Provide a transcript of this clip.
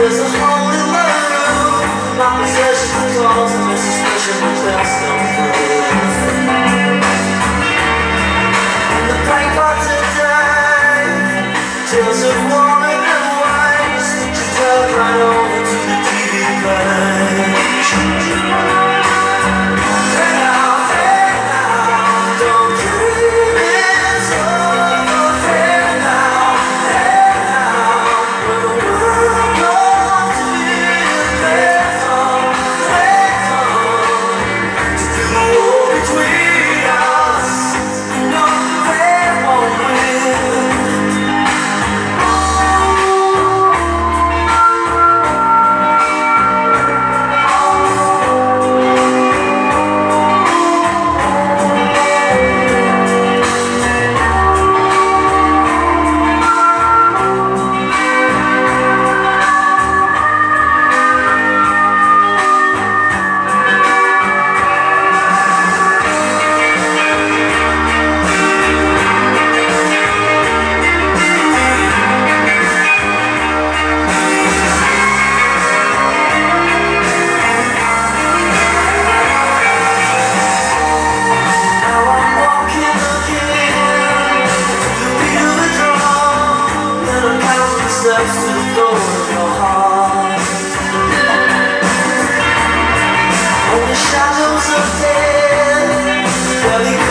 This is holy land. My possession is lost, and suspicion is lost. barely